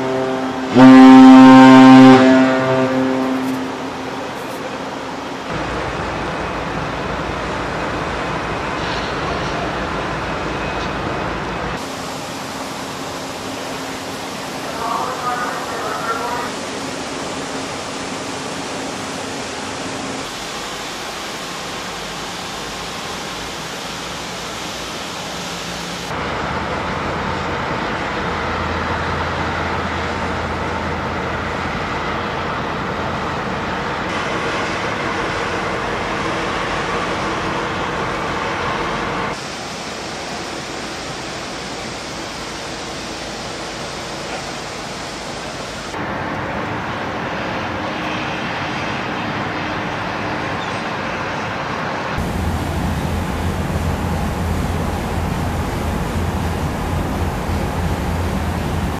Mm-hmm.